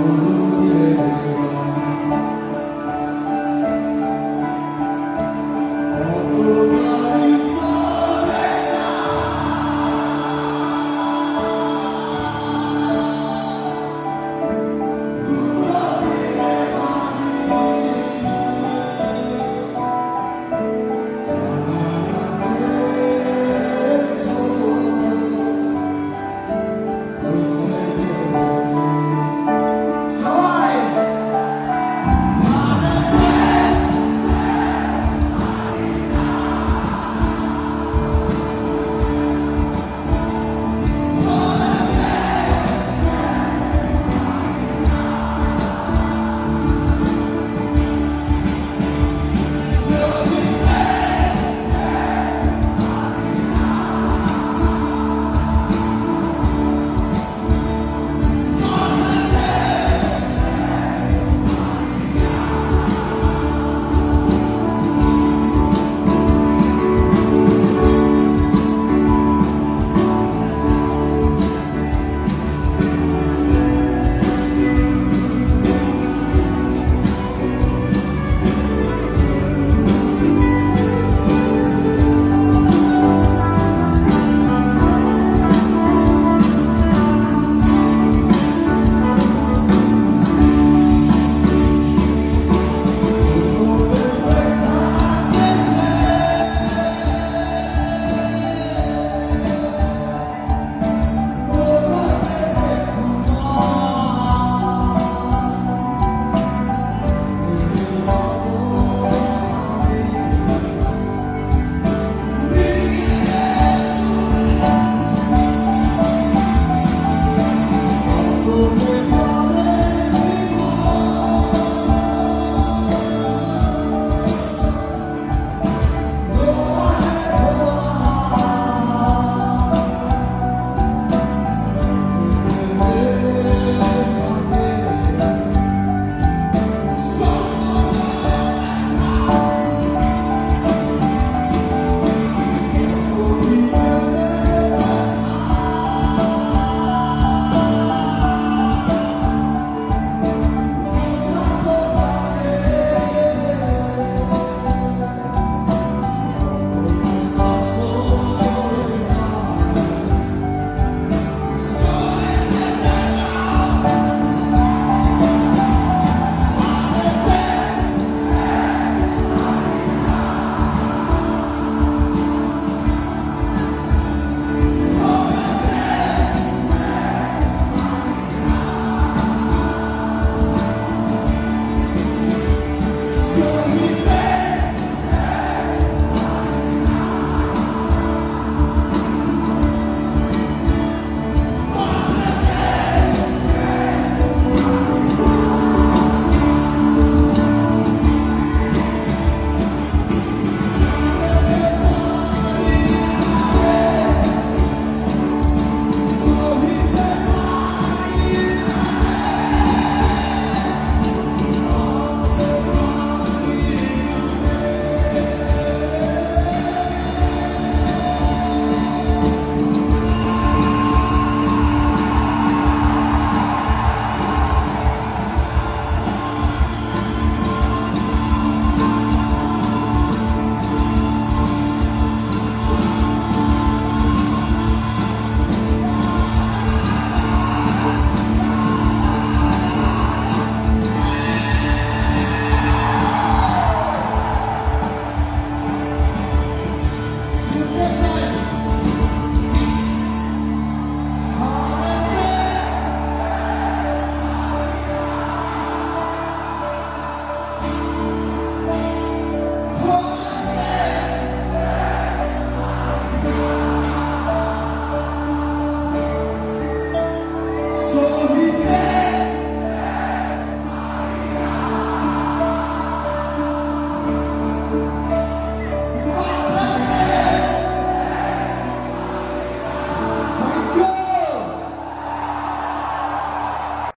Ooh. Amen.